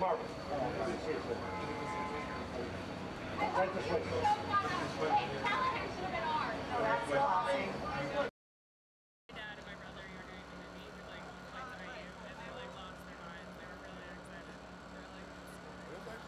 Mark. Right this way. My dad and my brother you were doing the meet with like like that I and they like lost their minds. They were really excited. They were like,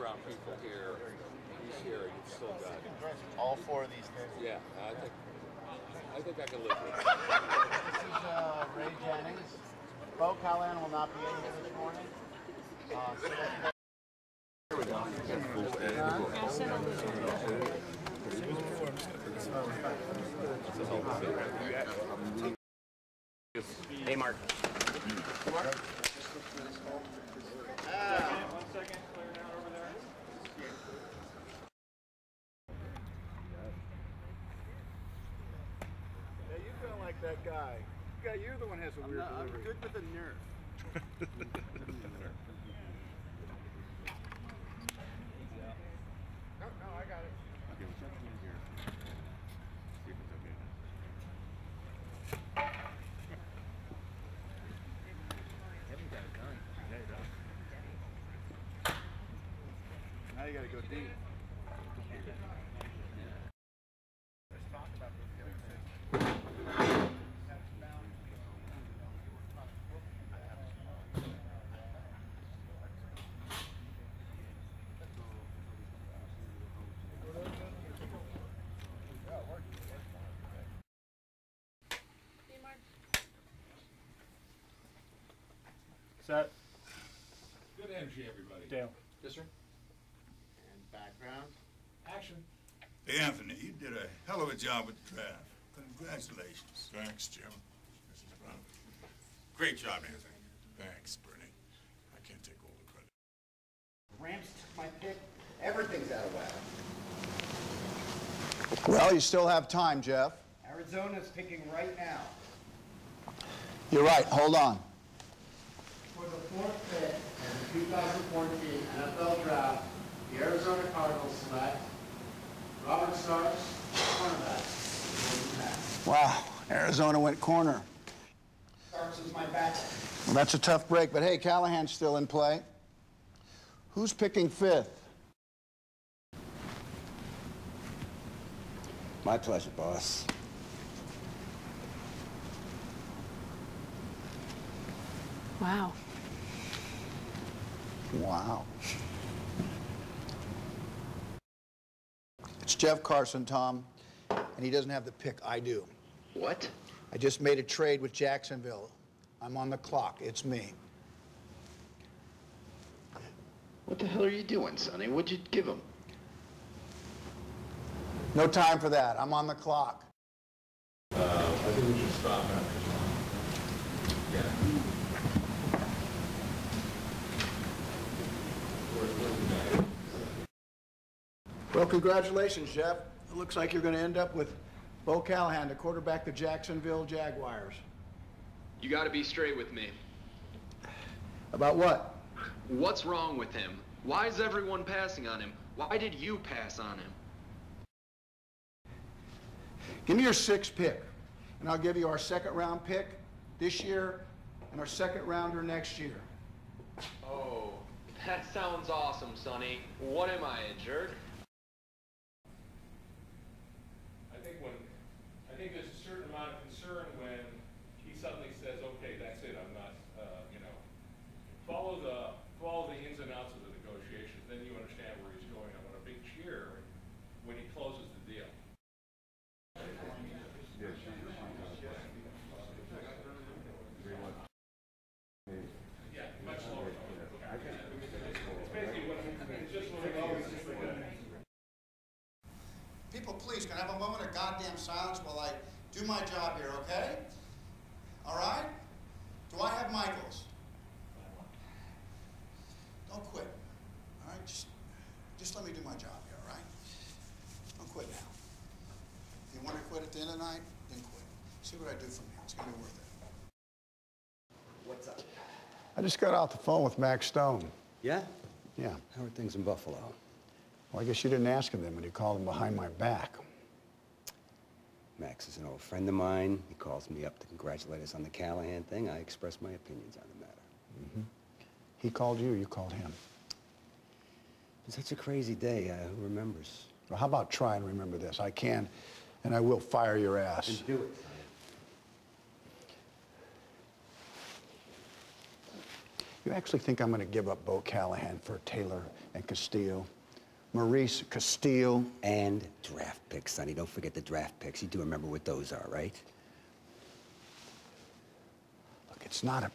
foreground people here, he's here, you've still got. All four of these things. Yeah, I think, I think I can live with it. This is uh, Ray Jennings. Bo Callahan will not be in here this morning. Uh, so that's- Hey, Mark. Yeah, you feel like that guy. Guy, you're the one who has a weird I'm good with the nerve. no, no, I got it. Okay, we'll check in here. See if it's okay. Now you got to go deep. Set. Good energy, everybody. Dale. Yes, sir. And background. Action. Hey, Anthony, you did a hell of a job with the draft. Congratulations. Thanks, Jim. This is fun. Great job, Anthony. Thanks, Bernie. I can't take all the credit. Rams took my pick. Everything's out of whack. Well, you still have time, Jeff. Arizona's picking right now. You're right. Hold on. For the fourth pick in the 2014 NFL Draft, the Arizona Cardinals select Robert Starks, cornerback. Wow. Arizona went corner. Starks is my backup. Well, that's a tough break, but hey, Callahan's still in play. Who's picking fifth? My pleasure, boss. wow. Wow. It's Jeff Carson, Tom, and he doesn't have the pick. I do. What? I just made a trade with Jacksonville. I'm on the clock. It's me. What the hell are you doing, Sonny? What'd you give him? No time for that. I'm on the clock. Uh, I think we should stop after. Yeah. Where- where's the guy? Well, congratulations, Jeff. It looks like you're going to end up with Bo Callahan to quarterback the Jacksonville Jaguars. You gotta be straight with me. About what? What's wrong with him? Why is everyone passing on him? Why did you pass on him? Give me your sixth pick, and I'll give you our second round pick this year and our second rounder next year. Oh, that sounds awesome, Sonny. What am I, a jerk? I think when, I think there's a certain amount of concern when he suddenly says, okay, that's it, I'm not, uh, please, can I have a moment of goddamn silence while I do my job here, okay? All right? Do I have Michaels? Don't quit. All right? Just, just let me do my job here, all right? Don't quit now. If you want to quit at the end of the night, then quit. See what I do from here. It's going to be worth it. What's up? I just got off the phone with Max Stone. Yeah? Yeah. How are things in Buffalo? Well, I guess you didn't ask him then when you called him behind my back. Max is an old friend of mine. He calls me up to congratulate us on the Callahan thing. I express my opinions on the matter. He called you, you called him. It's such a crazy day. Uh, who remembers? Well, how about try and remember this? I can, and I will fire your ass. And do it. You actually think I'm going to give up Bo Callahan for Taylor and Castillo? Maurice Castillo? And draft picks, Sonny. Don't forget the draft picks. You do remember what those are, right? Look, it's not a,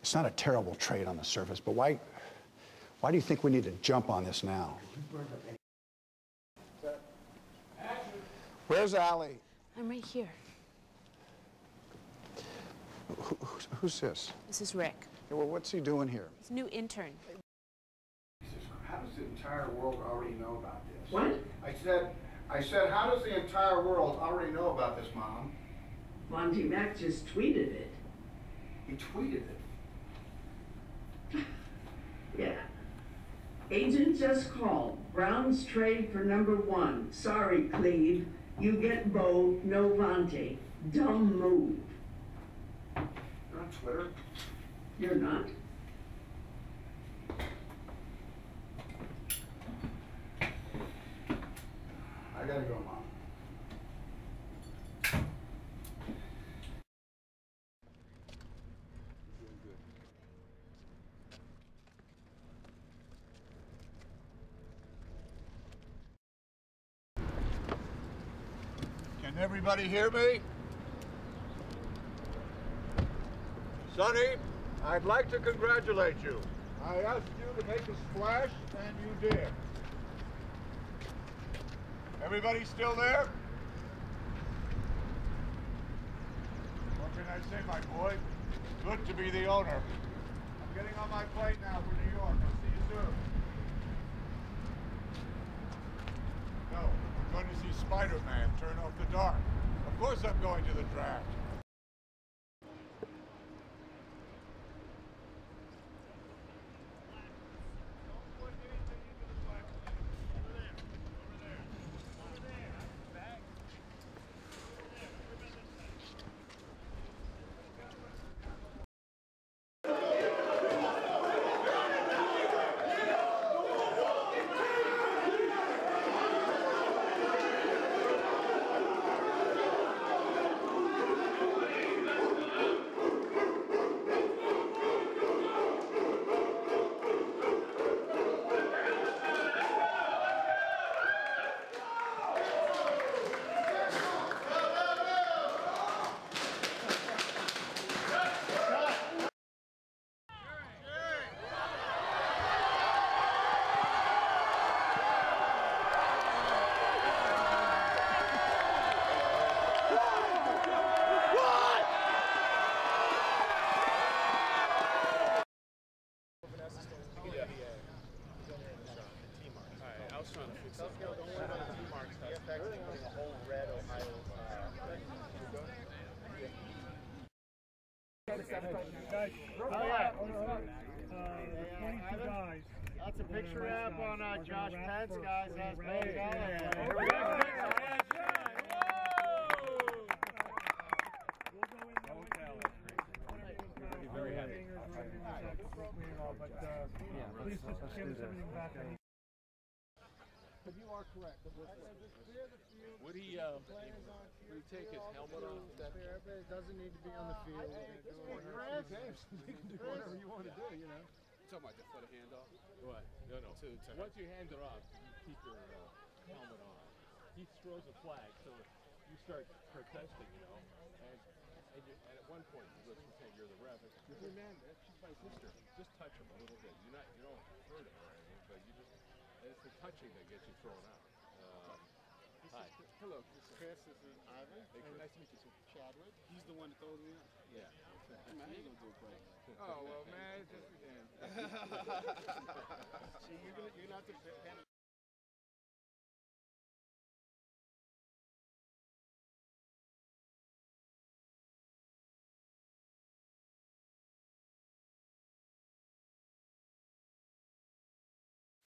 it's not a terrible trade on the surface, but why, why do you think we need to jump on this now? Where's Allie? I'm right here. Who, who's, who's this? This is Rick. Yeah, well, what's he doing here? He's a new intern. How does the entire world already know about this? What? I said, I said, how does the entire world already know about this, Mom? Monty Mac just tweeted it. He tweeted it. Yeah. Agent just called. Browns trade for number one. Sorry, Cleve. You get Bo, no Vontae. Dumb move. You're on Twitter? You're not? I gotta go, Mom. Can everybody hear me? Sonny, I'd like to congratulate you. I asked you to make a splash, and you did. Everybody still there? What can I say, my boy? Good to be the owner. I'm getting on my plane now for New York. I'll see you soon. No, I'm going to see Spider-Man turn off the dark. Of course I'm going to the draft. That's a picture up on uh, Josh Pence, guys. That's Bo Callahan. Here we go. Very happy. Please just give us everything back. But you are correct. Would he, uh, would he take his helmet off? It doesn't need to be on the field. You're at games. You can do whatever you want to do, you know. Talking about the foot handoff? What? No, no. To, to Once you hand it off, you keep your uh, helmet on. He throws a flag, so you start protesting, you know. And, and, you, and at one point, let's pretend you're the ref. and, Hey man, that's just my sister. Just touch him a little bit. You're not, you don't hurt him or anything, but you just, and it's the touching that gets you thrown out. Um, Hello, Chris. This is Ivan. Hey, Chris. nice to meet you, sir. Chadwick. He's the one that told me. Yeah. Hey, man, how you gonna do it, bro? Oh well, man, it's just again. See, you're gonna you're gonna have to